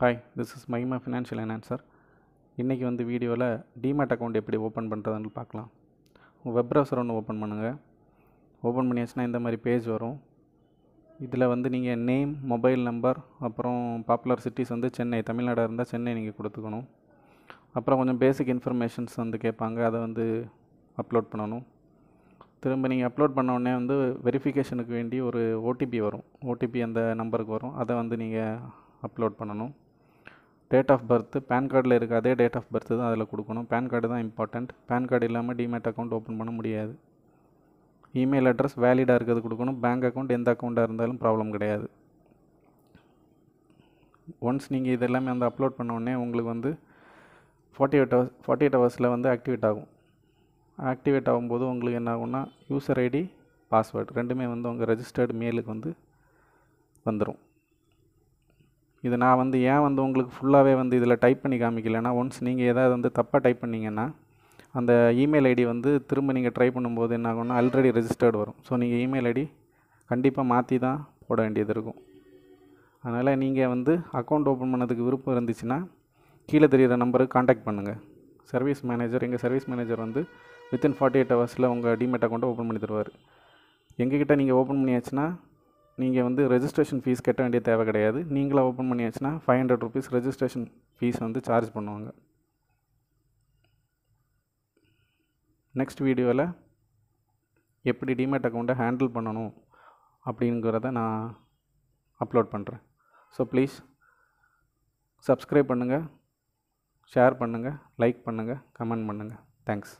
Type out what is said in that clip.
Hi this is மைமா financial அனான்சர் இன்றைக்கி வந்து வீடியோவில் டிமேட் அக்கௌண்ட் எப்படி ஓப்பன் பண்ணுறதுன்னு பார்க்கலாம். உங்கள் வெப் ப்ரௌசர் ஒன்று ஓப்பன் பண்ணுங்கள் ஓப்பன் பண்ணியாச்சுன்னா இந்த மாதிரி பேஜ் வரும். இதில் வந்து நீங்கள் நேம் மொபைல் நம்பர் அப்புறம் பாப்புலர் சிட்டிஸ் வந்து சென்னை தமிழ்நாடாக இருந்தால் சென்னை நீங்கள் கொடுத்துக்கணும். அப்புறம் கொஞ்சம் பேசிக் இன்ஃபர்மேஷன்ஸ் வந்து கேட்பாங்க. அதை வந்து அப்லோட் பண்ணணும். திரும்ப நீங்கள் அப்லோட் பண்ண உடனே வந்து வெரிஃபிகேஷனுக்கு வேண்டி ஒரு ஓடிபி வரும். ஓடிபி அந்த நம்பருக்கு வரும். அதை வந்து நீங்கள் அப்லோட் பண்ணணும். டேட் ஆஃப் பர்த்து பேன் கார்டில் இருக்க அதே டேட் ஆஃப் பர்த்து தான் அதில் கொடுக்கணும். பேன் கார்டு தான் இம்பார்ட்டண்ட் பேன் கார்டு இல்லாமல் டிமேட் அக்கௌண்ட் ஓப்பன் பண்ண முடியாது. இமெயில் அட்ரஸ் வேலிடாக இருக்கிறது கொடுக்கணும். பேங்க் அக்கௌண்ட் எந்த அக்கௌண்ட்டாக இருந்தாலும் ப்ராப்ளம் கிடையாது. ஒன்ஸ் நீங்கள் இது எல்லாமே வந்து அப்லோட் பண்ணோடனே உங்களுக்கு வந்து forty eight hours forty eight ஹவர்ஸில் வந்து ஆக்டிவேட் ஆகும். ஆக்டிவேட் ஆகும்போது உங்களுக்கு என்ன ஆகும்னா யூசர் ஐடி பாஸ்வேர்டு ரெண்டுமே வந்து உங்கள் ரெஜிஸ்டர்டு மெயிலுக்கு வந்து வந்துடும் இது நான் வந்து ஏன் வந்து உங்களுக்கு ஃபுல்லாகவே வந்து இதில் டைப் பண்ணி காமிக்கலைன்னா ஒன்ஸ் நீங்கள் ஏதாவது வந்து தப்பாக டைப் பண்ணிங்கன்னா அந்த இமெயில் ஐடி வந்து திரும்ப நீங்கள் ட்ரை பண்ணும்போது என்ன ஆகும்னா ஆல்ரெடி ரெஜிஸ்டர்டு வரும். ஸோ நீங்கள் இமெயில் ஐடி கண்டிப்பாக மாற்றி தான் போட வேண்டியது இருக்கும். அதனால் நீங்கள் வந்து அக்கௌண்ட் ஓப்பன் பண்ணதுக்கு விருப்பம் இருந்துச்சுன்னா கீழே தெரிகிற நம்பருக்கு காண்டாக்ட் பண்ணுங்கள் சர்வீஸ் மேனேஜர் எங்கள் சர்வீஸ் மேனேஜர் வந்து வித்தின் ஃபார்ட்டி எயிட் ஹவர்ஸில் உங்கள் டிமெட் அக்கௌண்ட்டை ஓப்பன் பண்ணி தருவார். எங்ககிட்ட நீங்கள் ஓப்பன் பண்ணியாச்சுன்னா நீங்கள் வந்து ரெஜிஸ்ட்ரேஷன் ஃபீஸ் கட்ட வேண்டிய தேவை கிடையாது. நீங்களாக ஓப்பன் பண்ணியாச்சுன்னா five hundred rupees registration fees வந்து சார்ஜ் பண்ணுவாங்க. நெக்ஸ்ட் வீடியோவில் எப்படி டிமேட் அக்கௌண்ட்டை ஹேண்டில் பண்ணணும் அப்படிங்கிறத நான் அப்லோட் பண்ணுறேன் ஸோ ப்ளீஸ் சப்ஸ்கிரைப் பண்ணுங்கள் ஷேர் பண்ணுங்கள் லைக் பண்ணுங்கள் கமெண்ட் பண்ணுங்கள் தேங்க்ஸ்